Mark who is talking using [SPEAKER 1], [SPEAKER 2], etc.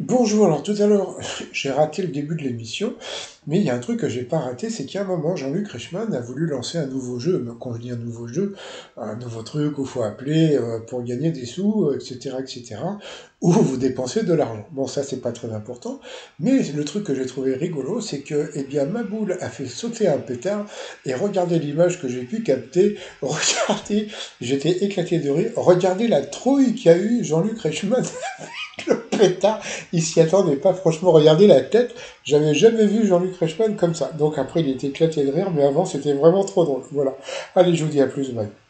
[SPEAKER 1] Bonjour, alors tout à l'heure, j'ai raté le début de l'émission, mais il y a un truc que j'ai pas raté, c'est qu'à un moment, Jean-Luc Reichmann a voulu lancer un nouveau jeu. Mais quand je dis un nouveau jeu, un nouveau truc où il faut appeler euh, pour gagner des sous, euh, etc., etc., où vous dépensez de l'argent. Bon, ça, c'est pas très important, mais le truc que j'ai trouvé rigolo, c'est que, eh bien, Maboul a fait sauter un pétard, et regardez l'image que j'ai pu capter, regardez, j'étais éclaté de rire, regardez la trouille qu'a eu Jean-Luc Reichmann avec le pétard, il s'y attendait pas, franchement, regardez la tête, j'avais jamais vu Jean-Luc Reichmann comme ça. Donc après, il était éclaté de rire, mais avant, c'était vraiment trop drôle. Voilà. Allez, je vous dis à plus, bye.